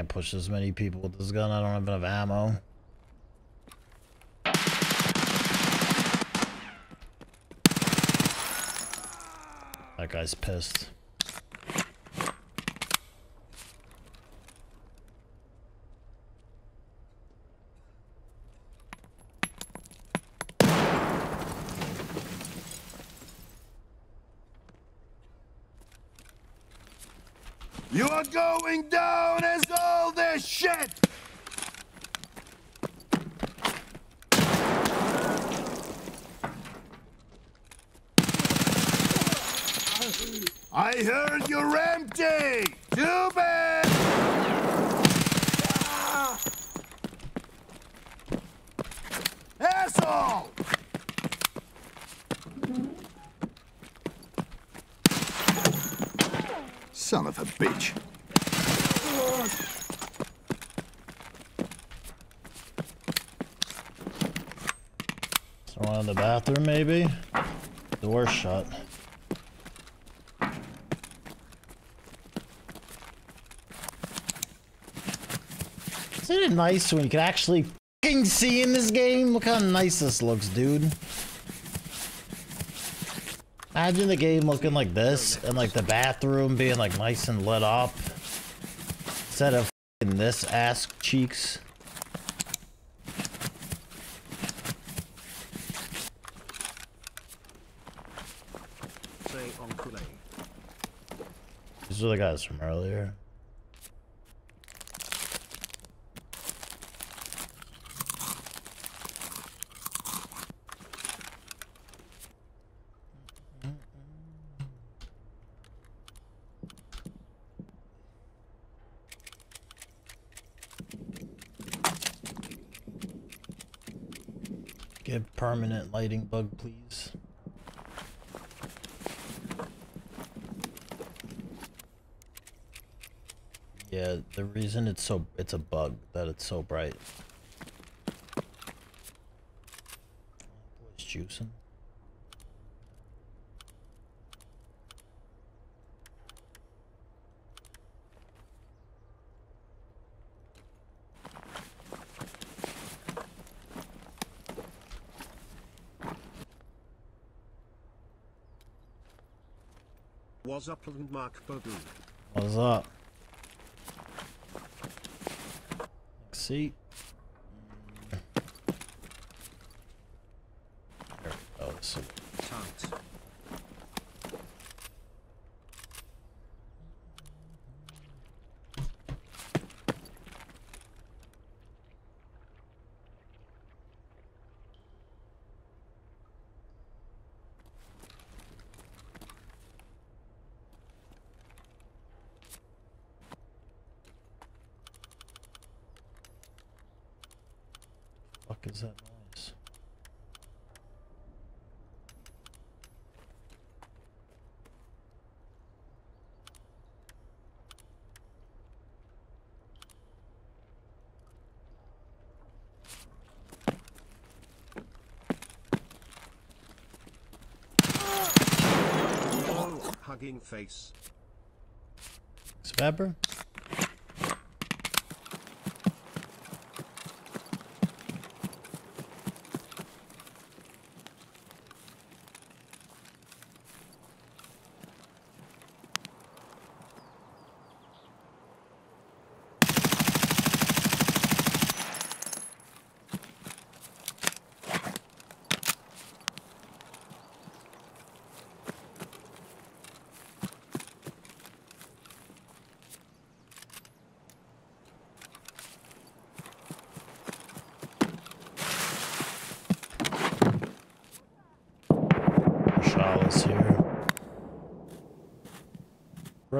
can't push as many people with this gun. I don't have enough ammo. That guy's pissed. You are going down as all this shit! I heard you're empty! Too bad! Ah! Asshole! Son of a bitch. Someone in the bathroom, maybe? Door shut. Isn't it nice when you can actually see in this game? Look how nice this looks, dude. Imagine the game looking like this and like the bathroom being like nice and lit up. Instead of this ass cheeks. Say Uncle A. These are the guys from earlier. Give permanent lighting bug, please. Yeah, the reason it's so it's a bug that it's so bright. Boys juicing. Was up, Mark Bobu. What's up? See? There we go. So Tight. That noise? Oh, hugging face. Spapper? Shawless here.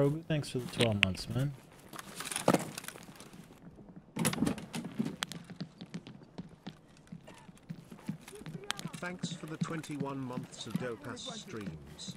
Thanks for the 12 months, man. Thanks for the 21 months of dope ass streams.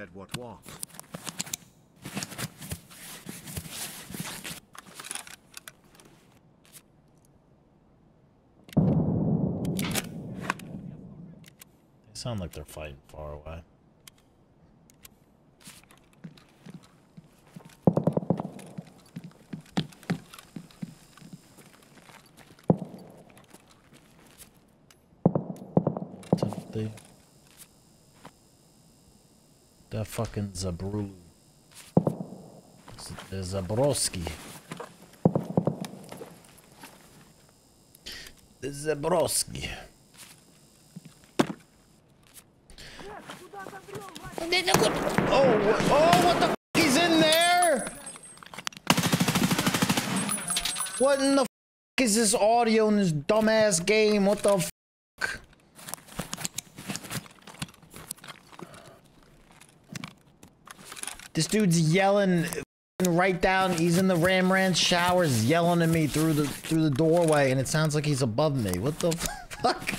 Said what what? They sound like they're fighting far away. That fucking Zabru. Z- Zabroski. Zabroski. Oh, oh, what the f He's in there? What in the f is this audio in this dumbass game? What the f This dude's yelling right down. He's in the Ram Ranch showers yelling at me through the through the doorway, and it sounds like he's above me. What the fuck?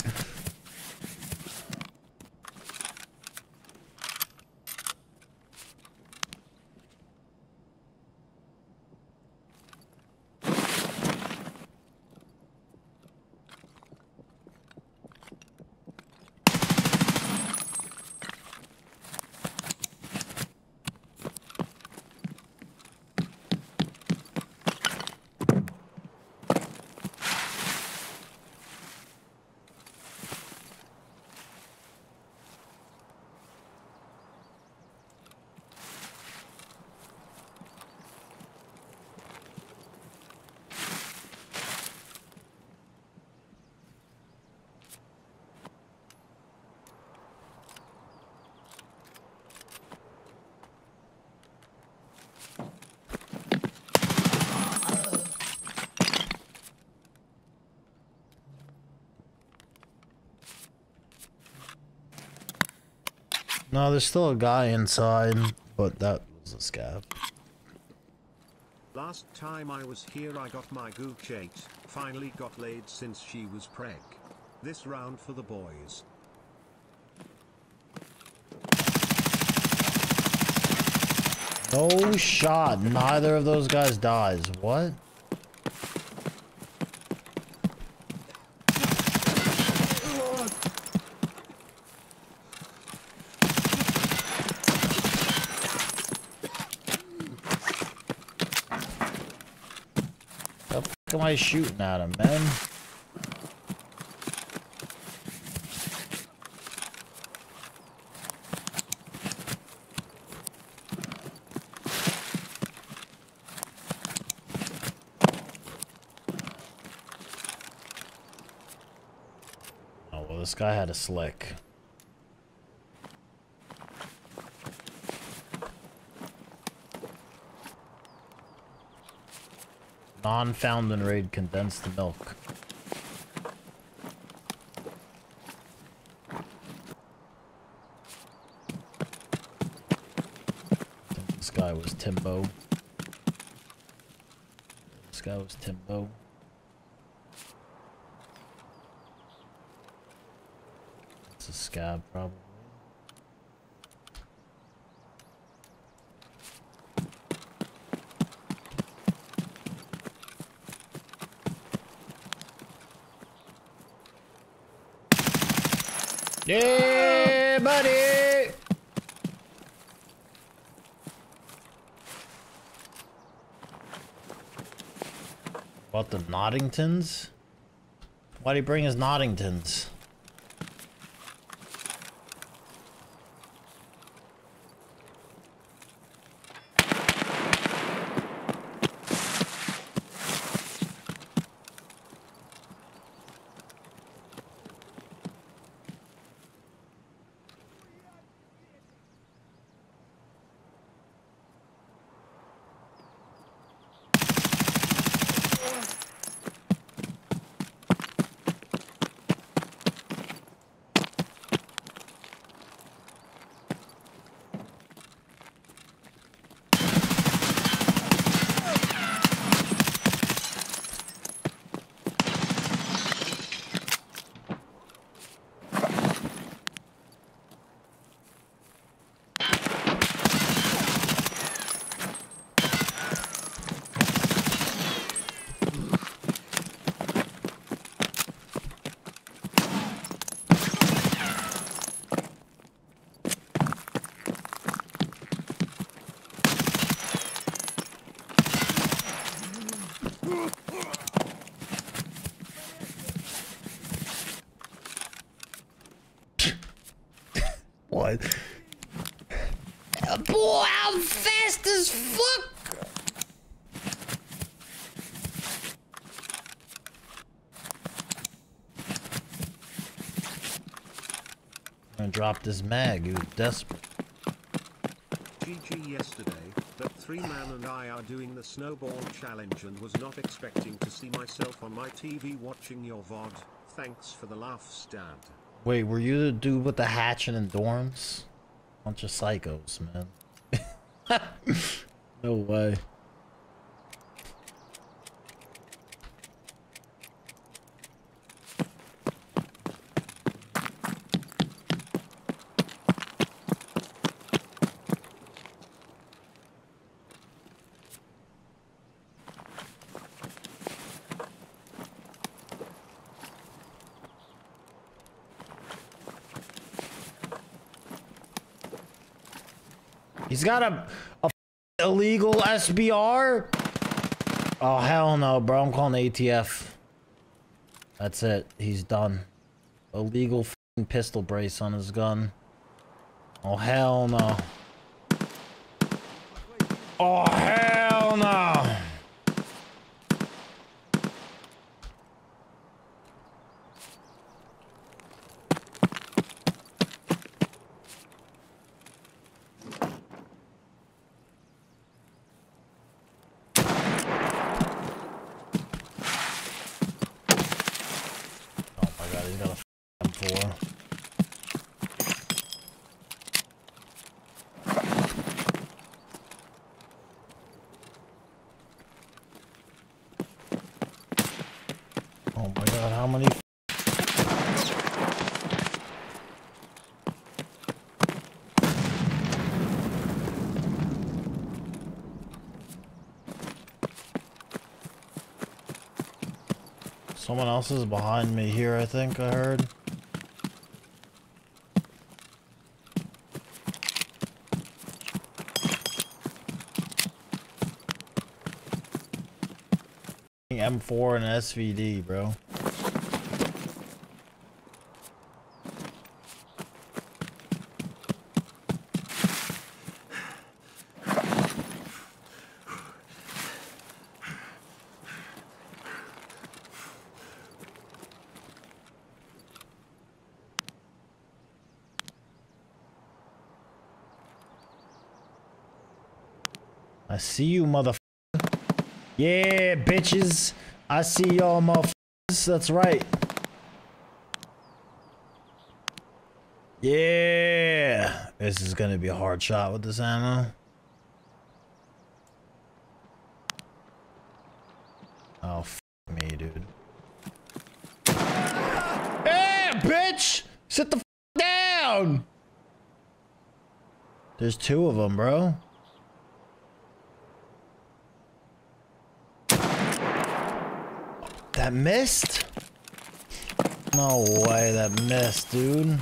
No, there's still a guy inside, but that was a scav. Last time I was here I got my gooch ate, finally got laid since she was preg. This round for the boys. No shot. Neither of those guys dies. What? Shooting at him, man? Oh, well, this guy had a slick. Non-found and raid condensed milk. This guy was Timbo. This guy was Timbo. It's a scav, probably. Yeah, buddy! What, the Noddingtons? Why'd he bring his Noddingtons? I'm mag. He drop this mag, you desperate. GG yesterday, that three man and I are doing the snowball challenge and was not expecting to see myself on my TV watching your VOD. Thanks for the laughs, Dad. Wait, were you the dude with the hatching in dorms? Bunch of psychos, man. no way. He's got a, a illegal SBR. Oh hell no, bro! I'm calling ATF. That's it. He's done. Illegal pistol brace on his gun. Oh hell no. Oh hell no. Oh my god, he's got a M4. Oh my god, how many Someone else is behind me here, I think I heard. M4 and SVD, bro. I see you, motherfucker. Yeah, bitches. I see y'all, motherfuckers. That's right. Yeah. This is gonna be a hard shot with this ammo. Oh, f me, dude. Hey, bitch! Sit the f down! There's two of them, bro. That missed? No way that missed, dude.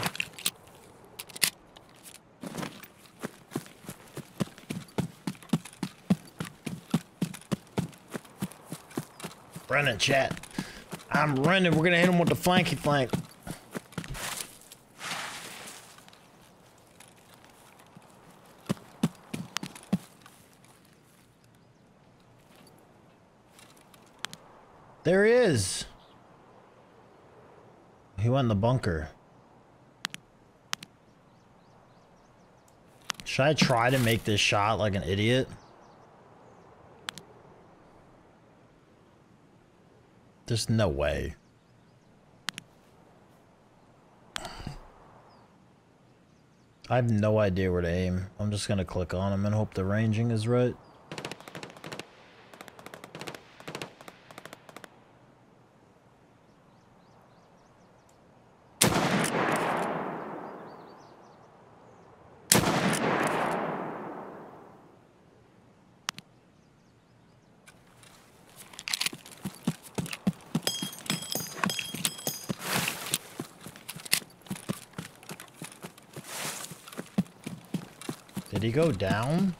Running, chat. I'm running. We're gonna hit him with the flanky flank. There he is. He went in the bunker. Should I try to make this shot like an idiot? There's no way. I have no idea where to aim. I'm just gonna click on him and hope the ranging is right. go down?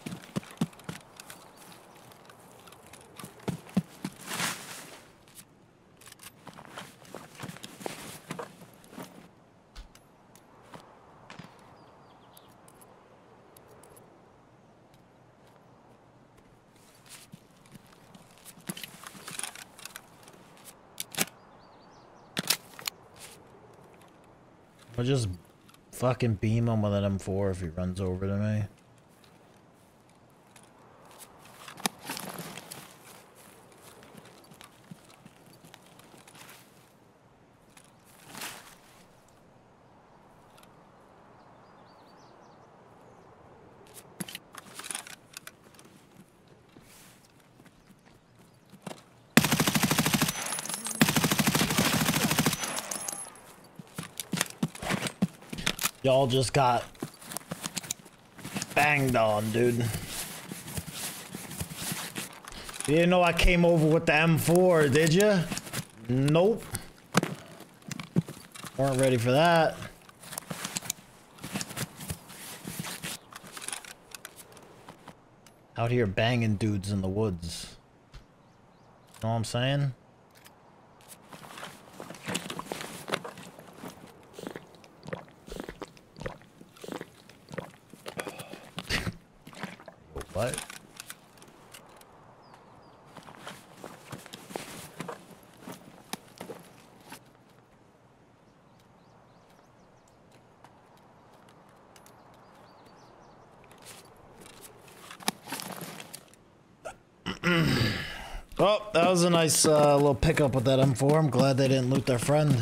I'll just fucking beam him with an M4 if he runs over to me. Y'all just got banged on, dude. You didn't know I came over with the M4, did you? Nope. Weren't ready for that. Out here banging dudes in the woods. Know what I'm saying? What? Oh, that was a nice uh, little pickup with that M4. I'm glad they didn't loot their friend.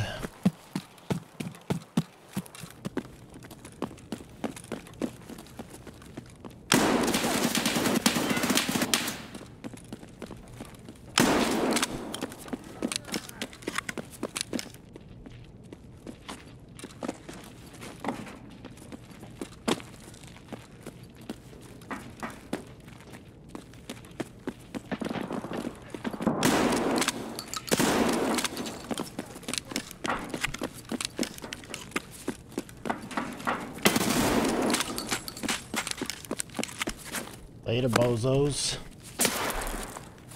Later, bozos.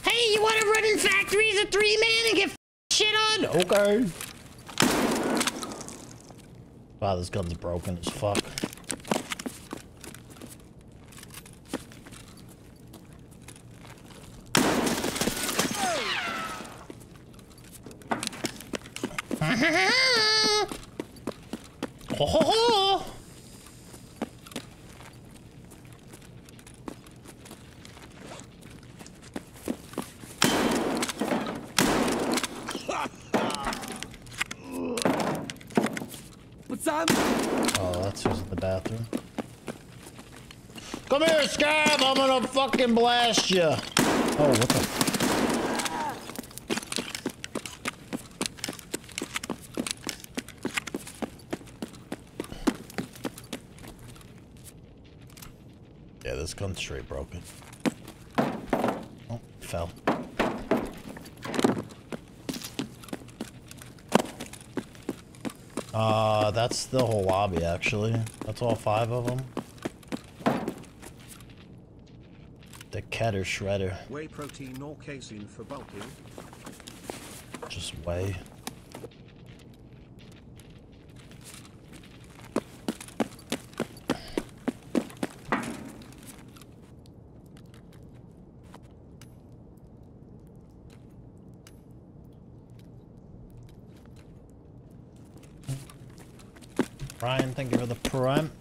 Hey, you want to run in factories a three man and get f- shit on? Okay. Wow, this gun's broken as fuck. Oh, that's who's in the bathroom. Come here, Scav! I'm gonna fucking blast you! Oh, what the? Yeah, this gun's straight broken. Oh, fell. Uh, that's the whole lobby, actually. That's all five of them. The Ketter Shredder. Whey protein or casein for bulking. Just way. Ryan, thank you for the prime.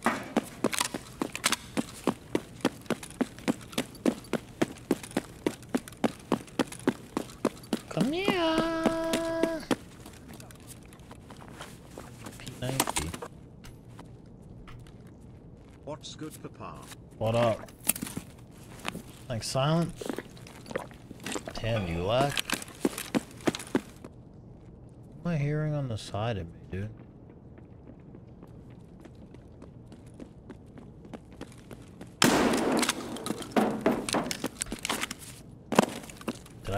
Come here. P90. What's good, Papa? What up? Thanks, Silent. Damn, you lack. What am I hearing on the side of me, dude?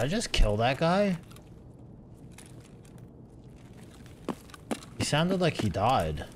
I just kill that guy? He sounded like he died.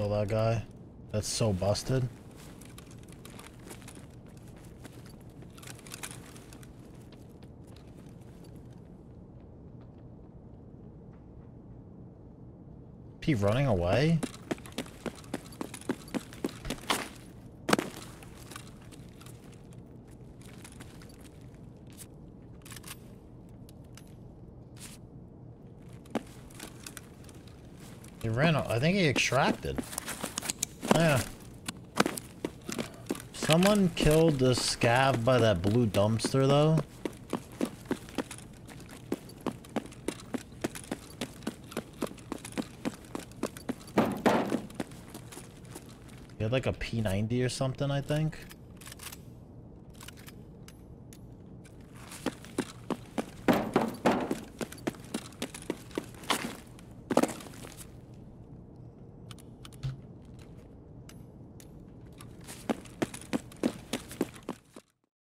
Kill that guy. That's so busted. He running away? He ran, I think he extracted. Yeah. Someone killed the scav by that blue dumpster though. He had like a P90 or something, I think.